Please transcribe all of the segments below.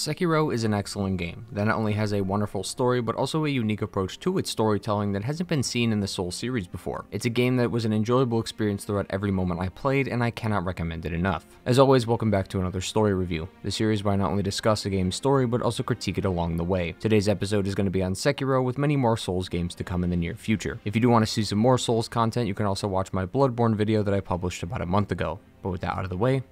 Sekiro is an excellent game that not only has a wonderful story, but also a unique approach to its storytelling that hasn't been seen in the Souls series before. It's a game that was an enjoyable experience throughout every moment I played, and I cannot recommend it enough. As always, welcome back to another story review, the series where I not only discuss a game's story, but also critique it along the way. Today's episode is going to be on Sekiro, with many more Souls games to come in the near future. If you do want to see some more Souls content, you can also watch my Bloodborne video that I published about a month ago. But with that out of the way,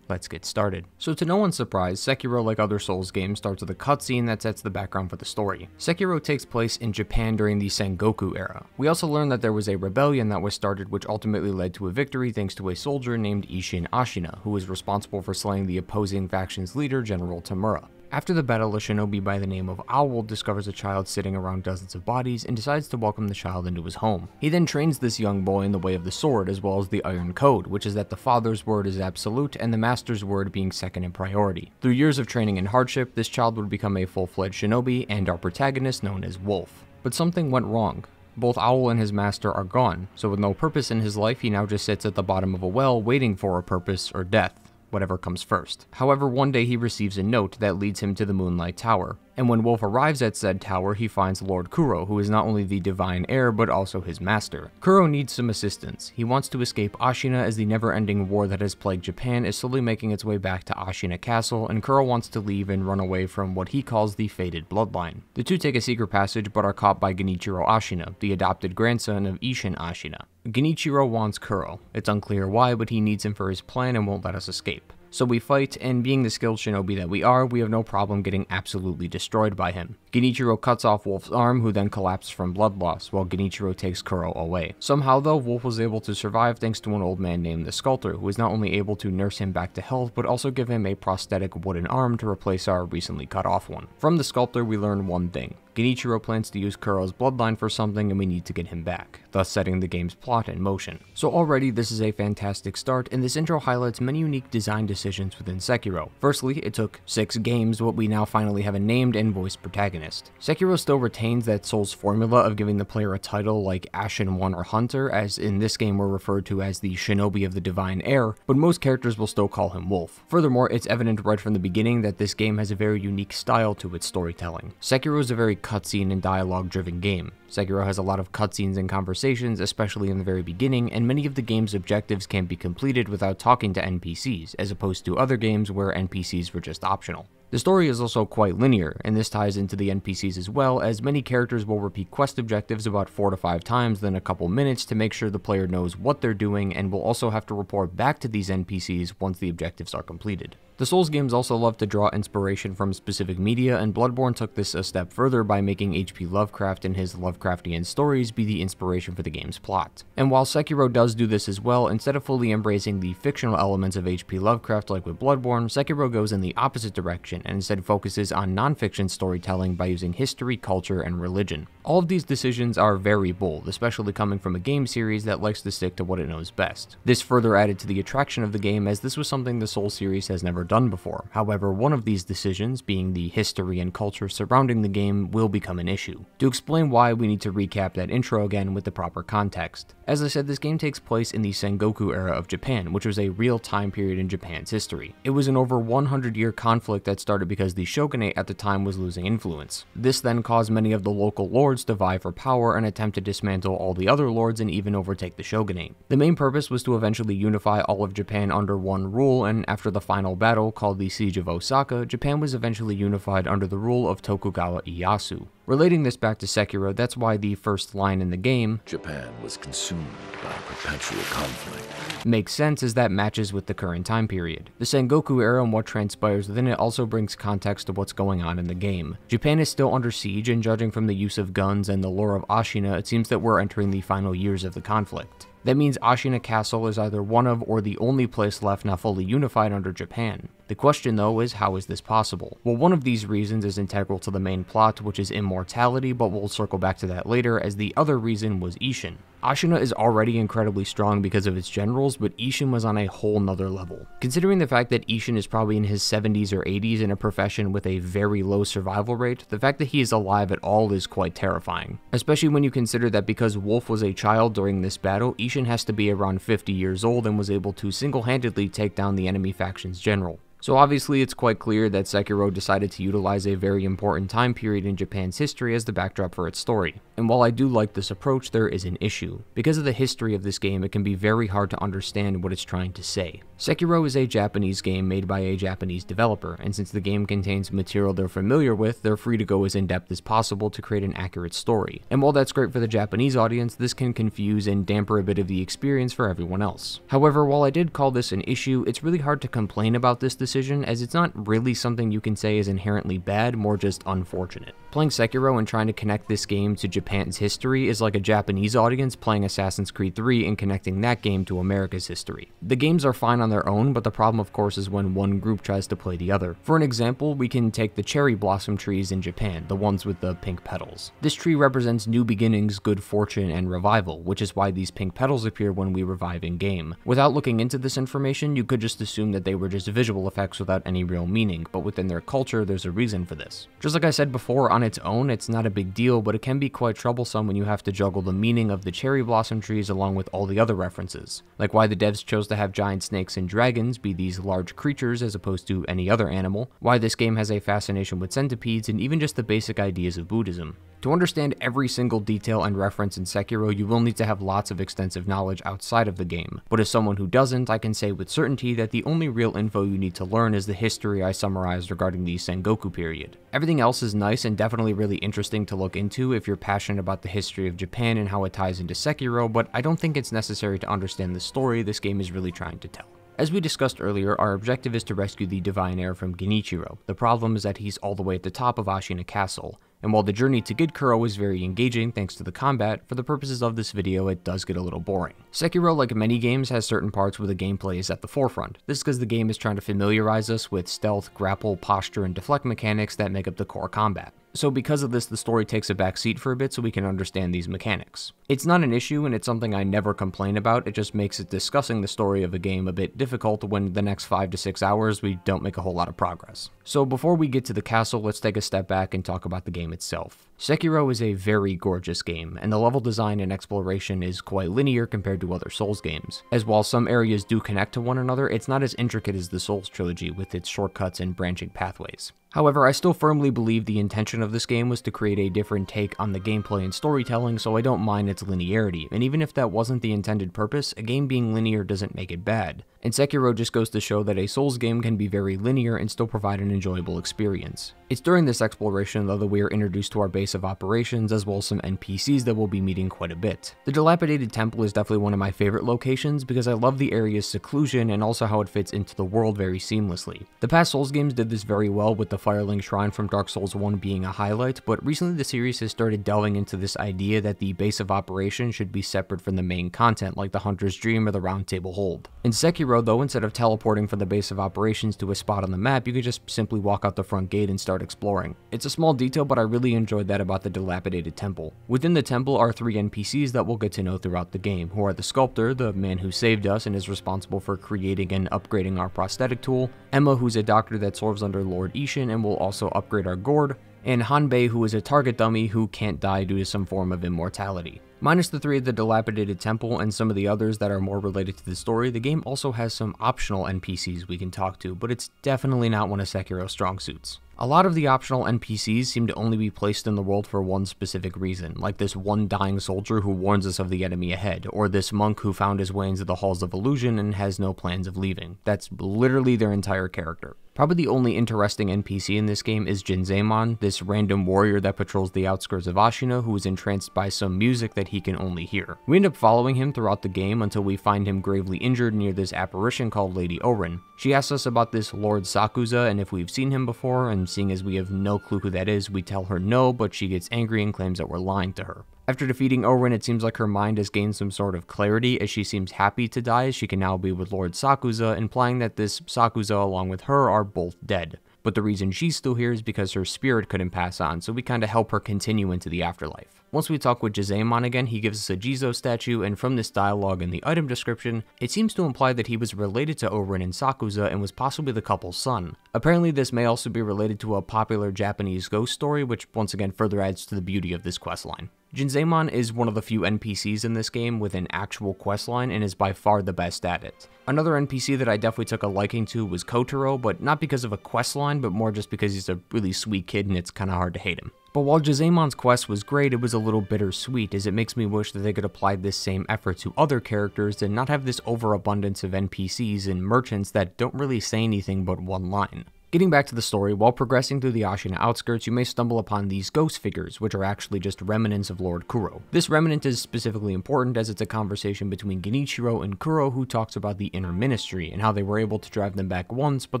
Let's get started. So to no one's surprise, Sekiro like other Souls games starts with a cutscene that sets the background for the story. Sekiro takes place in Japan during the Sengoku era. We also learn that there was a rebellion that was started which ultimately led to a victory thanks to a soldier named Isshin Ashina, who was responsible for slaying the opposing faction's leader, General Tamura. After the battle, a shinobi by the name of Owl discovers a child sitting around dozens of bodies and decides to welcome the child into his home. He then trains this young boy in the way of the sword as well as the Iron Code, which is that the father's word is absolute and the master's word being second in priority. Through years of training and hardship, this child would become a full-fledged shinobi and our protagonist known as Wolf. But something went wrong. Both Owl and his master are gone, so with no purpose in his life, he now just sits at the bottom of a well waiting for a purpose or death whatever comes first. However, one day he receives a note that leads him to the Moonlight Tower, and when Wolf arrives at said tower, he finds Lord Kuro, who is not only the divine heir, but also his master. Kuro needs some assistance. He wants to escape Ashina as the never-ending war that has plagued Japan is slowly making its way back to Ashina Castle, and Kuro wants to leave and run away from what he calls the fated bloodline. The two take a secret passage, but are caught by Genichiro Ashina, the adopted grandson of Isshin Ashina. Genichiro wants Kuro. It's unclear why, but he needs him for his plan and won't let us escape. So we fight, and being the skilled shinobi that we are, we have no problem getting absolutely destroyed by him. Genichiro cuts off Wolf's arm, who then collapses from blood loss, while Genichiro takes Kuro away. Somehow though, Wolf was able to survive thanks to an old man named the Sculptor, who was not only able to nurse him back to health, but also give him a prosthetic wooden arm to replace our recently cut off one. From the Sculptor, we learn one thing. Genichiro plans to use Kuro's bloodline for something and we need to get him back, thus setting the game's plot in motion. So already this is a fantastic start, and this intro highlights many unique design decisions within Sekiro. Firstly, it took 6 games, what we now finally have a named and voiced protagonist. Sekiro still retains that Souls formula of giving the player a title like Ashen One or Hunter, as in this game we're referred to as the Shinobi of the Divine Heir, but most characters will still call him Wolf. Furthermore, it's evident right from the beginning that this game has a very unique style to its storytelling. Sekiro is a very cutscene and dialogue driven game. Sekiro has a lot of cutscenes and conversations, especially in the very beginning, and many of the game's objectives can be completed without talking to NPCs, as opposed to other games where NPCs were just optional. The story is also quite linear, and this ties into the NPCs as well, as many characters will repeat quest objectives about 4 to 5 times in a couple minutes to make sure the player knows what they're doing, and will also have to report back to these NPCs once the objectives are completed. The Souls games also love to draw inspiration from specific media, and Bloodborne took this a step further by making H.P. Lovecraft and his Lovecraftian stories be the inspiration for the game's plot. And while Sekiro does do this as well, instead of fully embracing the fictional elements of H.P. Lovecraft like with Bloodborne, Sekiro goes in the opposite direction and instead focuses on non-fiction storytelling by using history, culture, and religion. All of these decisions are very bold, especially coming from a game series that likes to stick to what it knows best. This further added to the attraction of the game as this was something the Soul series has never done before. However, one of these decisions, being the history and culture surrounding the game, will become an issue. To explain why, we need to recap that intro again with the proper context. As I said, this game takes place in the Sengoku era of Japan, which was a real time period in Japan's history. It was an over 100 year conflict that started because the shogunate at the time was losing influence. This then caused many of the local lords to vie for power and attempt to dismantle all the other lords and even overtake the shogunate. The main purpose was to eventually unify all of Japan under one rule, and after the final battle, called the Siege of Osaka, Japan was eventually unified under the rule of Tokugawa Ieyasu. Relating this back to Sekiro, that's why the first line in the game, Japan was consumed by perpetual conflict, makes sense as that matches with the current time period. The Sengoku era and what transpires within it also brings context to what's going on in the game. Japan is still under siege, and judging from the use of guns and the lore of Ashina, it seems that we're entering the final years of the conflict. That means Ashina Castle is either one of or the only place left not fully unified under Japan. The question though is how is this possible? Well one of these reasons is integral to the main plot which is immortality but we'll circle back to that later as the other reason was Isshin. Ashina is already incredibly strong because of its generals, but Isshin was on a whole nother level. Considering the fact that Isshin is probably in his 70s or 80s in a profession with a very low survival rate, the fact that he is alive at all is quite terrifying. Especially when you consider that because Wolf was a child during this battle, Isshin has to be around 50 years old and was able to single-handedly take down the enemy faction's general. So obviously it's quite clear that Sekiro decided to utilize a very important time period in Japan's history as the backdrop for its story. And while I do like this approach, there is an issue. Because of the history of this game, it can be very hard to understand what it's trying to say. Sekiro is a Japanese game made by a Japanese developer, and since the game contains material they're familiar with, they're free to go as in-depth as possible to create an accurate story. And while that's great for the Japanese audience, this can confuse and damper a bit of the experience for everyone else. However, while I did call this an issue, it's really hard to complain about this decision as it's not really something you can say is inherently bad, more just unfortunate. Playing Sekiro and trying to connect this game to Japan's history is like a Japanese audience playing Assassin's Creed 3 and connecting that game to America's history. The games are fine on their own, but the problem of course is when one group tries to play the other. For an example, we can take the cherry blossom trees in Japan, the ones with the pink petals. This tree represents new beginnings, good fortune, and revival, which is why these pink petals appear when we revive in game. Without looking into this information, you could just assume that they were just visual effects without any real meaning, but within their culture, there's a reason for this. Just like I said before, on its own, it's not a big deal, but it can be quite troublesome when you have to juggle the meaning of the cherry blossom trees along with all the other references, like why the devs chose to have giant snakes and dragons be these large creatures as opposed to any other animal, why this game has a fascination with centipedes, and even just the basic ideas of Buddhism. To understand every single detail and reference in Sekiro, you will need to have lots of extensive knowledge outside of the game, but as someone who doesn't, I can say with certainty that the only real info you need to learn is the history I summarized regarding the Sengoku period. Everything else is nice and definitely really interesting to look into if you're passionate about the history of Japan and how it ties into Sekiro, but I don't think it's necessary to understand the story this game is really trying to tell. As we discussed earlier, our objective is to rescue the Divine Heir from Genichiro. The problem is that he's all the way at the top of Ashina Castle, and while the journey to Gid-Kuro is very engaging thanks to the combat, for the purposes of this video it does get a little boring. Sekiro, like many games, has certain parts where the gameplay is at the forefront. This is because the game is trying to familiarize us with stealth, grapple, posture, and deflect mechanics that make up the core combat. So because of this, the story takes a backseat for a bit so we can understand these mechanics. It's not an issue and it's something I never complain about, it just makes it discussing the story of a game a bit difficult when the next 5 to 6 hours we don't make a whole lot of progress. So before we get to the castle, let's take a step back and talk about the game itself. Sekiro is a very gorgeous game, and the level design and exploration is quite linear compared to other Souls games. As while some areas do connect to one another, it's not as intricate as the Souls trilogy with its shortcuts and branching pathways. However, I still firmly believe the intention of this game was to create a different take on the gameplay and storytelling, so I don't mind its linearity, and even if that wasn't the intended purpose, a game being linear doesn't make it bad. And Sekiro just goes to show that a Souls game can be very linear and still provide an enjoyable experience. It's during this exploration though that we are introduced to our base of operations as well as some NPCs that we'll be meeting quite a bit. The dilapidated temple is definitely one of my favorite locations because I love the area's seclusion and also how it fits into the world very seamlessly. The past Souls games did this very well with the Firelink Shrine from Dark Souls 1 being a highlight, but recently the series has started delving into this idea that the base of operations should be separate from the main content like the Hunter's Dream or the Round Table Hold. In Sekiro though, instead of teleporting from the base of operations to a spot on the map, you can just simply walk out the front gate and start exploring. It's a small detail, but I really enjoyed that about the dilapidated temple. Within the temple are three NPCs that we'll get to know throughout the game, who are the sculptor, the man who saved us and is responsible for creating and upgrading our prosthetic tool, Emma, who's a doctor that serves under Lord Isshin and will also upgrade our gourd, and Hanbei, who is a target dummy who can't die due to some form of immortality. Minus the three of the dilapidated temple and some of the others that are more related to the story, the game also has some optional NPCs we can talk to, but it's definitely not one of Sekiro's strong suits. A lot of the optional NPCs seem to only be placed in the world for one specific reason, like this one dying soldier who warns us of the enemy ahead, or this monk who found his way into the Halls of Illusion and has no plans of leaving. That's literally their entire character. Probably the only interesting NPC in this game is Jinzaemon, this random warrior that patrols the outskirts of Ashina who is entranced by some music that he can only hear. We end up following him throughout the game until we find him gravely injured near this apparition called Lady Orin. She asks us about this Lord Sakuza and if we've seen him before, and seeing as we have no clue who that is, we tell her no, but she gets angry and claims that we're lying to her. After defeating Orin, it seems like her mind has gained some sort of clarity as she seems happy to die as she can now be with Lord Sakuza, implying that this Sakuza along with her are both dead. But the reason she's still here is because her spirit couldn't pass on, so we kinda help her continue into the afterlife. Once we talk with Jinzaemon again, he gives us a Jizo statue, and from this dialogue and the item description, it seems to imply that he was related to Orin and Sakuza and was possibly the couple's son. Apparently this may also be related to a popular Japanese ghost story, which once again further adds to the beauty of this questline. Jinzaemon is one of the few NPCs in this game with an actual questline and is by far the best at it. Another NPC that I definitely took a liking to was Kotaro, but not because of a questline, but more just because he's a really sweet kid and it's kinda hard to hate him. But while Jinzaemon's quest was great, it was a little bittersweet, as it makes me wish that they could apply this same effort to other characters and not have this overabundance of NPCs and merchants that don't really say anything but one line. Getting back to the story, while progressing through the Ashina outskirts, you may stumble upon these ghost figures, which are actually just remnants of Lord Kuro. This remnant is specifically important as it's a conversation between Genichiro and Kuro who talks about the inner ministry and how they were able to drive them back once, but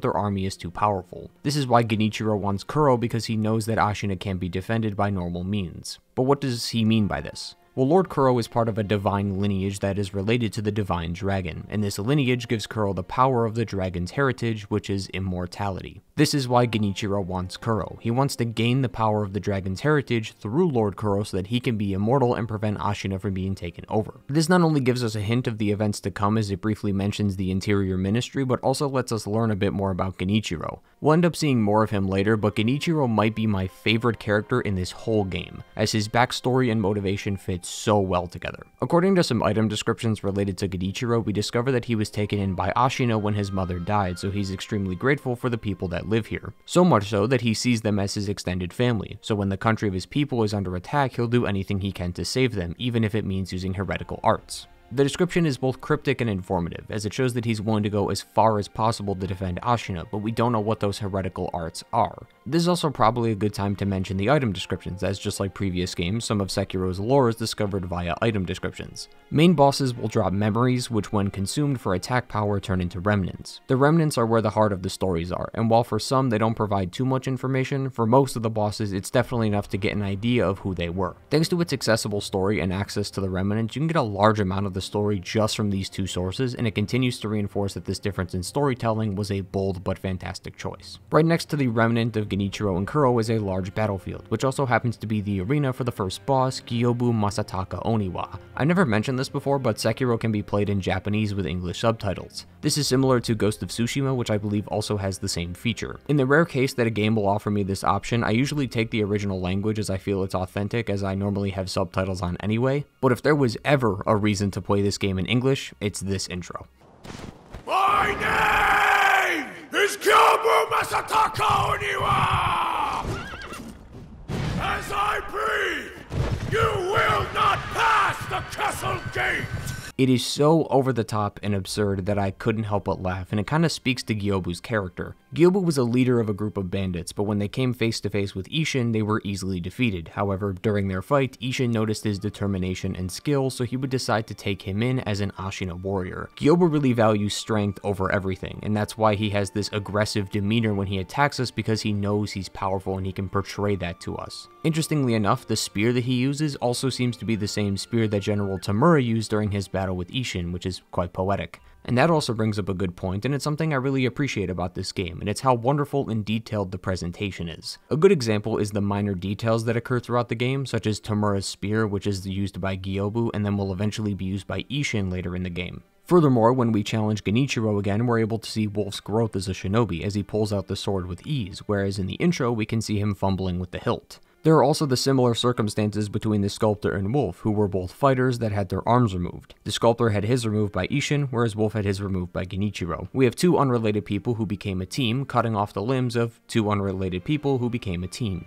their army is too powerful. This is why Genichiro wants Kuro because he knows that Ashina can't be defended by normal means. But what does he mean by this? Well, Lord Kuro is part of a divine lineage that is related to the divine dragon, and this lineage gives Kuro the power of the dragon's heritage, which is immortality. This is why Genichiro wants Kuro. He wants to gain the power of the dragon's heritage through Lord Kuro so that he can be immortal and prevent Ashina from being taken over. This not only gives us a hint of the events to come as it briefly mentions the interior ministry, but also lets us learn a bit more about Genichiro. We'll end up seeing more of him later, but Genichiro might be my favorite character in this whole game, as his backstory and motivation fit so well together. According to some item descriptions related to Genichiro, we discover that he was taken in by Ashina when his mother died, so he's extremely grateful for the people that live here. So much so that he sees them as his extended family, so when the country of his people is under attack, he'll do anything he can to save them, even if it means using heretical arts. The description is both cryptic and informative, as it shows that he's willing to go as far as possible to defend Ashina, but we don't know what those heretical arts are. This is also probably a good time to mention the item descriptions, as just like previous games, some of Sekiro's lore is discovered via item descriptions. Main bosses will drop memories, which when consumed for attack power turn into remnants. The remnants are where the heart of the stories are, and while for some they don't provide too much information, for most of the bosses it's definitely enough to get an idea of who they were. Thanks to its accessible story and access to the remnants, you can get a large amount of the story just from these two sources, and it continues to reinforce that this difference in storytelling was a bold but fantastic choice. Right next to the remnant of Genichiro and Kuro is a large battlefield, which also happens to be the arena for the first boss, Gyobu Masataka Oniwa. I never mentioned this before, but Sekiro can be played in Japanese with English subtitles. This is similar to Ghost of Tsushima, which I believe also has the same feature. In the rare case that a game will offer me this option, I usually take the original language as I feel it's authentic, as I normally have subtitles on anyway, but if there was ever a reason to play this game in English, it's this intro. My name is Gyobu Masataka Oniwa! As I breathe, you will not pass the castle gate! It is so over the top and absurd that I couldn't help but laugh, and it kind of speaks to Gyobu's character. Gyobu was a leader of a group of bandits, but when they came face to face with Isshin, they were easily defeated. However, during their fight, Isshin noticed his determination and skill, so he would decide to take him in as an Ashina warrior. Gyobu really values strength over everything, and that's why he has this aggressive demeanor when he attacks us because he knows he's powerful and he can portray that to us. Interestingly enough, the spear that he uses also seems to be the same spear that General Tamura used during his battle with Isshin, which is quite poetic. And that also brings up a good point, and it's something I really appreciate about this game, and it's how wonderful and detailed the presentation is. A good example is the minor details that occur throughout the game, such as Tamura's spear, which is used by Gyobu and then will eventually be used by Isshin later in the game. Furthermore, when we challenge Genichiro again, we're able to see Wolf's growth as a shinobi as he pulls out the sword with ease, whereas in the intro we can see him fumbling with the hilt. There are also the similar circumstances between the sculptor and Wolf, who were both fighters that had their arms removed. The sculptor had his removed by Isshin, whereas Wolf had his removed by Genichiro. We have two unrelated people who became a team, cutting off the limbs of two unrelated people who became a team.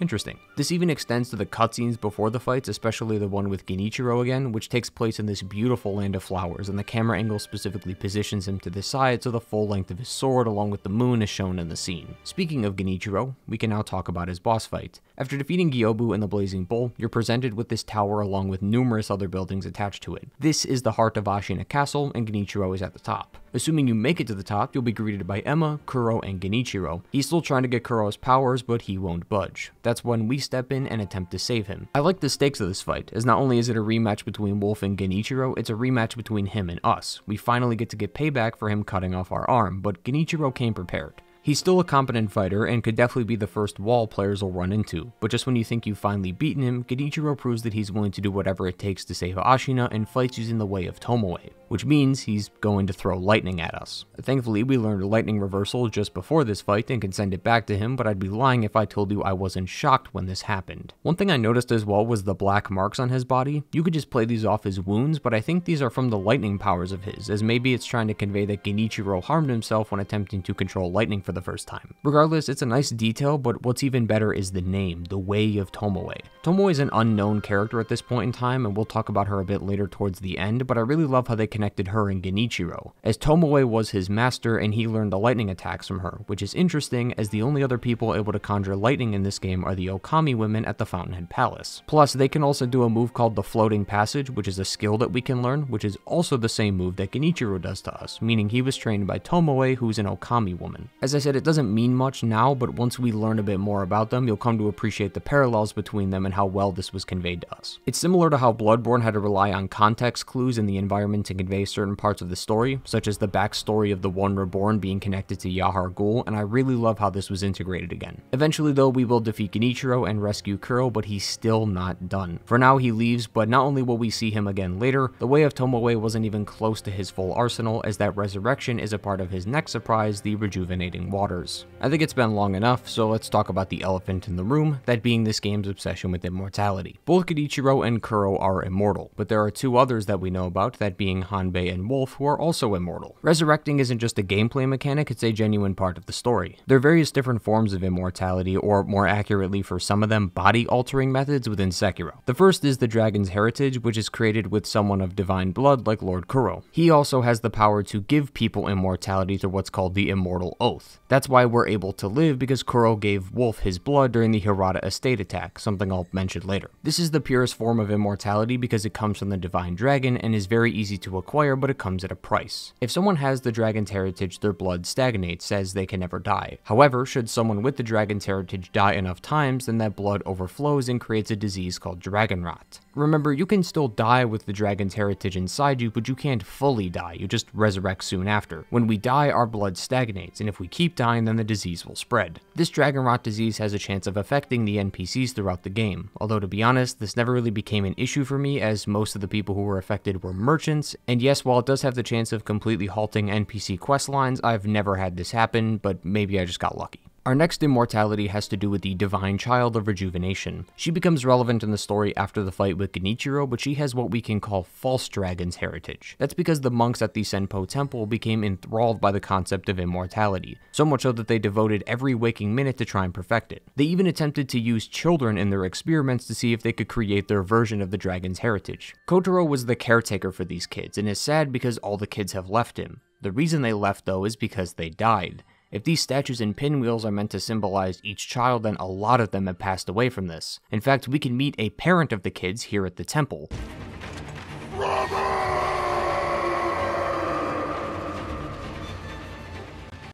Interesting. This even extends to the cutscenes before the fights, especially the one with Genichiro again, which takes place in this beautiful land of flowers, and the camera angle specifically positions him to the side so the full length of his sword along with the moon is shown in the scene. Speaking of Genichiro, we can now talk about his boss fight. After defeating Gyobu in the Blazing Bull, you're presented with this tower along with numerous other buildings attached to it. This is the heart of Ashina Castle, and Genichiro is at the top. Assuming you make it to the top, you'll be greeted by Emma, Kuro, and Genichiro. He's still trying to get Kuro's powers, but he won't budge. That's when we step in and attempt to save him. I like the stakes of this fight, as not only is it a rematch between Wolf and Genichiro, it's a rematch between him and us. We finally get to get payback for him cutting off our arm, but Genichiro came prepared. He's still a competent fighter and could definitely be the first wall players will run into, but just when you think you've finally beaten him, Genichiro proves that he's willing to do whatever it takes to save Ashina and fights using the way of Tomoe, which means he's going to throw lightning at us. Thankfully, we learned a lightning reversal just before this fight and can send it back to him, but I'd be lying if I told you I wasn't shocked when this happened. One thing I noticed as well was the black marks on his body. You could just play these off as wounds, but I think these are from the lightning powers of his, as maybe it's trying to convey that Genichiro harmed himself when attempting to control lightning for the first time. Regardless, it's a nice detail, but what's even better is the name, the Way of Tomoe. Tomoe is an unknown character at this point in time, and we'll talk about her a bit later towards the end, but I really love how they connected her and Genichiro, as Tomoe was his master and he learned the lightning attacks from her, which is interesting as the only other people able to conjure lightning in this game are the Okami women at the Fountainhead Palace. Plus, they can also do a move called the Floating Passage, which is a skill that we can learn, which is also the same move that Genichiro does to us, meaning he was trained by Tomoe, who's an Okami woman. As I said, it doesn't mean much now, but once we learn a bit more about them, you'll come to appreciate the parallels between them and how well this was conveyed to us. It's similar to how Bloodborne had to rely on context clues in the environment to convey certain parts of the story, such as the backstory of the One Reborn being connected to Yahar'gul, and I really love how this was integrated again. Eventually though, we will defeat Genichiro and rescue Kuro, but he's still not done. For now, he leaves, but not only will we see him again later, the Way of Tomoe wasn't even close to his full arsenal, as that resurrection is a part of his next surprise, the Rejuvenating Waters. I think it's been long enough, so let's talk about the elephant in the room, that being this game's obsession with immortality. Both Genichiro and Kuro are immortal, but there are two others that we know about, that being Hanbei and Wolf, who are also immortal. Resurrecting isn't just a gameplay mechanic, it's a genuine part of the story. There are various different forms of immortality, or more accurately for some of them, body-altering methods within Sekiro. The first is the Dragon's Heritage, which is created with someone of divine blood like Lord Kuro. He also has the power to give people immortality through what's called the Immortal Oath. That's why we're able to live, because Kuro gave Wolf his blood during the Hirata estate attack, something I'll mention later. This is the purest form of immortality because it comes from the Divine Dragon and is very easy to acquire, but it comes at a price. If someone has the Dragon's Heritage, their blood stagnates, as they can never die. However, should someone with the Dragon's Heritage die enough times, then that blood overflows and creates a disease called Dragon Rot. Remember, you can still die with the Dragon's Heritage inside you, but you can't fully die, you just resurrect soon after. When we die, our blood stagnates, and if we keep dying, then the disease will spread. This Dragon Rot disease has a chance of affecting the NPCs throughout the game, although to be honest, this never really became an issue for me as most of the people who were affected were merchants, and yes, while it does have the chance of completely halting NPC quest lines, I've never had this happen, but maybe I just got lucky. Our next immortality has to do with the Divine Child of Rejuvenation. She becomes relevant in the story after the fight with Genichiro, but she has what we can call False Dragon's heritage. That's because the monks at the Senpou Temple became enthralled by the concept of immortality, so much so that they devoted every waking minute to try and perfect it. They even attempted to use children in their experiments to see if they could create their version of the dragon's heritage. Kotaro was the caretaker for these kids, and is sad because all the kids have left him. The reason they left though is because they died. If these statues and pinwheels are meant to symbolize each child, then a lot of them have passed away from this. In fact, we can meet a parent of the kids here at the temple.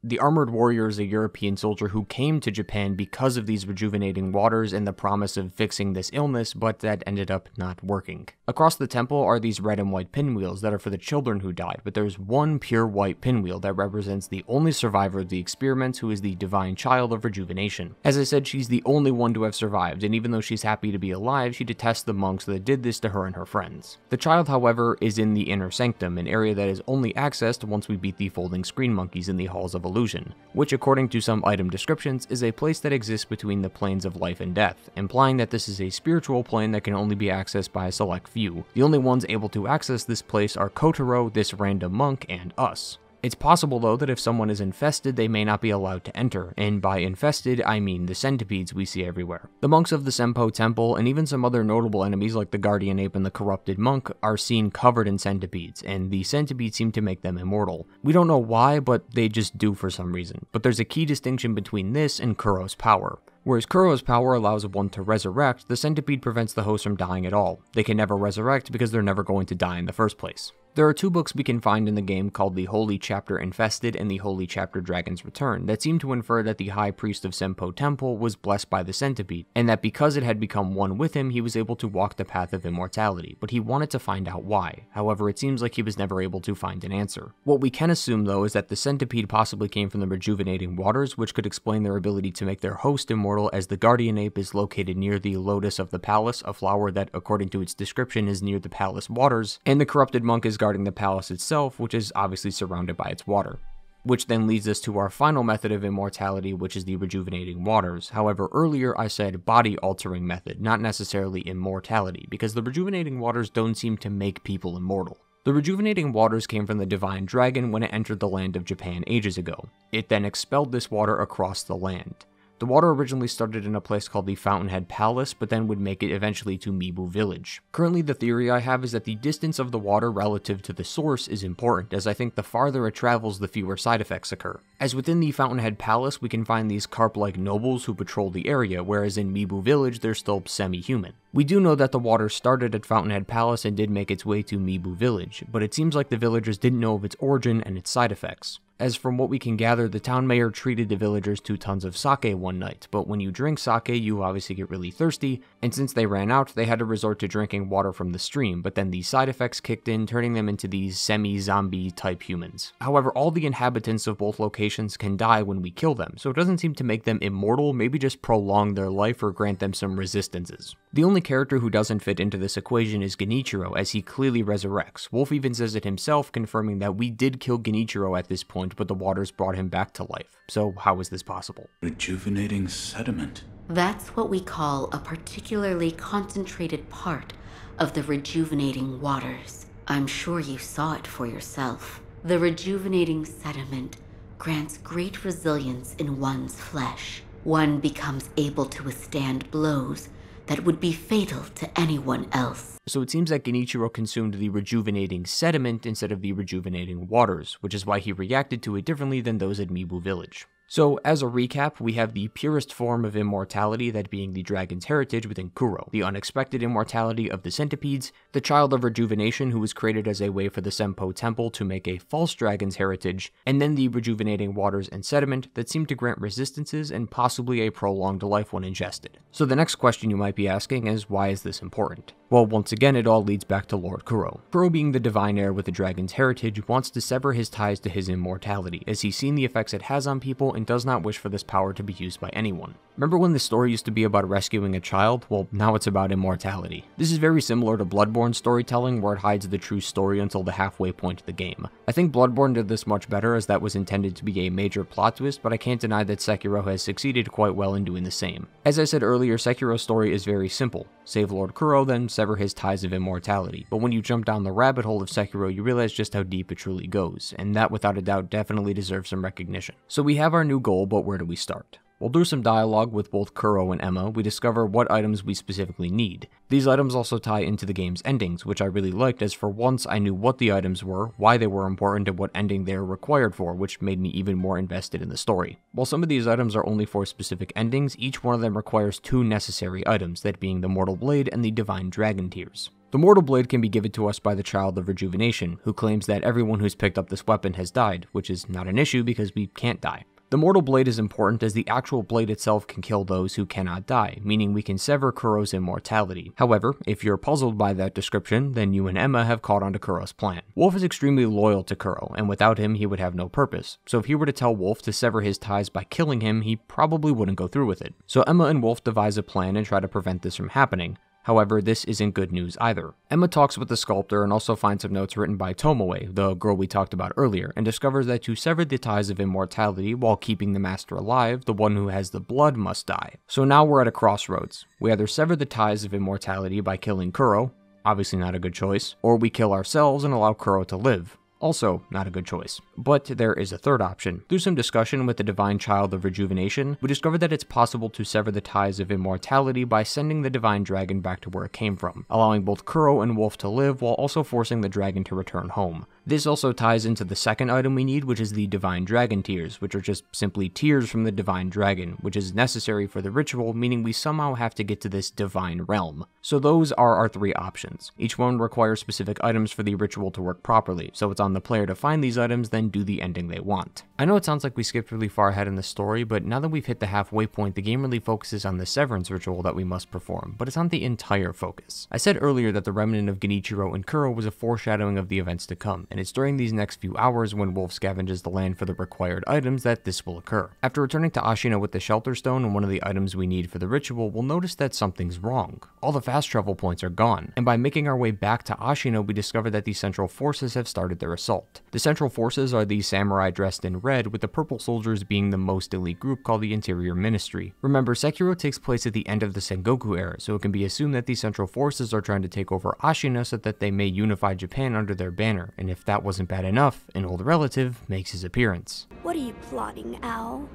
The Armored Warrior is a European soldier who came to Japan because of these rejuvenating waters and the promise of fixing this illness, but that ended up not working. Across the temple are these red and white pinwheels that are for the children who died, but there's one pure white pinwheel that represents the only survivor of the experiment who is the divine child of rejuvenation. As I said, she's the only one to have survived, and even though she's happy to be alive, she detests the monks that did this to her and her friends. The child, however, is in the inner sanctum, an area that is only accessed once we beat the folding screen monkeys in the halls of illusion, which according to some item descriptions is a place that exists between the planes of life and death, implying that this is a spiritual plane that can only be accessed by a select few. The only ones able to access this place are Kotaro, this random monk, and us. It's possible though that if someone is infested, they may not be allowed to enter, and by infested, I mean the centipedes we see everywhere. The monks of the Senpou Temple, and even some other notable enemies like the Guardian Ape and the Corrupted Monk, are seen covered in centipedes, and the centipedes seem to make them immortal. We don't know why, but they just do for some reason. But there's a key distinction between this and Kuro's power. Whereas Kuro's power allows one to resurrect, the centipede prevents the host from dying at all. They can never resurrect because they're never going to die in the first place. There are two books we can find in the game called the Holy Chapter Infested and the Holy Chapter Dragon's Return that seem to infer that the High Priest of Senpou Temple was blessed by the centipede, and that because it had become one with him, he was able to walk the path of immortality, but he wanted to find out why. However, it seems like he was never able to find an answer. What we can assume though is that the centipede possibly came from the rejuvenating waters, which could explain their ability to make their host immortal as the guardian ape is located near the Lotus of the Palace, a flower that, according to its description, is near the palace waters, and the corrupted monk is guarding the palace itself, which is obviously surrounded by its water. Which then leads us to our final method of immortality, which is the rejuvenating waters. However, earlier I said body altering method, not necessarily immortality, because the rejuvenating waters don't seem to make people immortal. The rejuvenating waters came from the divine dragon when it entered the land of Japan ages ago. It then expelled this water across the land. The water originally started in a place called the Fountainhead Palace, but then would make it eventually to Mibu Village. Currently, the theory I have is that the distance of the water relative to the source is important, as I think the farther it travels, the fewer side effects occur. As within the Fountainhead Palace, we can find these carp-like nobles who patrol the area, whereas in Mibu Village, they're still semi-human. We do know that the water started at Fountainhead Palace and did make its way to Mibu Village, but it seems like the villagers didn't know of its origin and its side effects as from what we can gather, the town mayor treated the villagers to tons of sake one night, but when you drink sake, you obviously get really thirsty, and since they ran out, they had to resort to drinking water from the stream, but then the side effects kicked in, turning them into these semi-zombie type humans. However, all the inhabitants of both locations can die when we kill them, so it doesn't seem to make them immortal, maybe just prolong their life or grant them some resistances. The only character who doesn't fit into this equation is Genichiro, as he clearly resurrects. Wolf even says it himself, confirming that we did kill Genichiro at this point, but the waters brought him back to life. So how is this possible? Rejuvenating sediment. That's what we call a particularly concentrated part of the rejuvenating waters. I'm sure you saw it for yourself. The rejuvenating sediment grants great resilience in one's flesh. One becomes able to withstand blows that would be fatal to anyone else. So it seems that Genichiro consumed the rejuvenating sediment instead of the rejuvenating waters, which is why he reacted to it differently than those at Mibu Village. So, as a recap, we have the purest form of immortality, that being the dragon's heritage within Kuro, the unexpected immortality of the centipedes, the child of rejuvenation who was created as a way for the Senpou Temple to make a false dragon's heritage, and then the rejuvenating waters and sediment that seem to grant resistances and possibly a prolonged life when ingested. So the next question you might be asking is, why is this important? Well, once again, it all leads back to Lord Kuro. Kuro, being the divine heir with the dragon's heritage, wants to sever his ties to his immortality, as he's seen the effects it has on people and does not wish for this power to be used by anyone. Remember when the story used to be about rescuing a child? Well, now it's about immortality. This is very similar to Bloodborne storytelling, where it hides the true story until the halfway point of the game. I think Bloodborne did this much better, as that was intended to be a major plot twist, but I can't deny that Sekiro has succeeded quite well in doing the same. As I said earlier, Sekiro's story is very simple. Save Lord Kuro, then sever his ties of immortality. But when you jump down the rabbit hole of Sekiro, you realize just how deep it truly goes, and that without a doubt definitely deserves some recognition. So we have our new goal, but where do we start? Well, through some dialogue with both Kuro and Emma, we discover what items we specifically need. These items also tie into the game's endings, which I really liked as for once I knew what the items were, why they were important, and what ending they are required for, which made me even more invested in the story. While some of these items are only for specific endings, each one of them requires two necessary items, that being the Mortal Blade and the Divine Dragon Tears. The Mortal Blade can be given to us by the Child of Rejuvenation, who claims that everyone who's picked up this weapon has died, which is not an issue because we can't die. The Mortal Blade is important as the actual blade itself can kill those who cannot die, meaning we can sever Kuro's immortality. However, if you're puzzled by that description, then you and Emma have caught on to Kuro's plan. Wolf is extremely loyal to Kuro, and without him he would have no purpose, so if he were to tell Wolf to sever his ties by killing him, he probably wouldn't go through with it. So Emma and Wolf devise a plan and try to prevent this from happening, However, this isn't good news either. Emma talks with the sculptor and also finds some notes written by Tomoe, the girl we talked about earlier, and discovers that to sever the ties of immortality while keeping the master alive, the one who has the blood must die. So now we're at a crossroads. We either sever the ties of immortality by killing Kuro, obviously not a good choice, or we kill ourselves and allow Kuro to live. Also, not a good choice. But there is a third option. Through some discussion with the Divine Child of Rejuvenation, we discovered that it's possible to sever the ties of immortality by sending the Divine Dragon back to where it came from, allowing both Kuro and Wolf to live while also forcing the dragon to return home. This also ties into the second item we need, which is the Divine Dragon Tears, which are just simply tears from the Divine Dragon, which is necessary for the ritual, meaning we somehow have to get to this Divine Realm. So those are our three options. Each one requires specific items for the ritual to work properly, so it's on the player to find these items, then do the ending they want. I know it sounds like we skipped really far ahead in the story, but now that we've hit the halfway point, the game really focuses on the Severance ritual that we must perform, but it's not the entire focus. I said earlier that the remnant of Genichiro and Kuro was a foreshadowing of the events to come, and it's during these next few hours when Wolf scavenges the land for the required items that this will occur. After returning to Ashina with the Shelter Stone and one of the items we need for the ritual, we'll notice that something's wrong. All the fast travel points are gone, and by making our way back to Ashina, we discover that the Central Forces have started their assault. The Central Forces are the samurai dressed in red, with the purple soldiers being the most elite group called the Interior Ministry. Remember, Sekiro takes place at the end of the Sengoku era, so it can be assumed that the Central Forces are trying to take over Ashina so that they may unify Japan under their banner, and if that wasn't bad enough, an old relative makes his appearance. What are you plotting, Owl?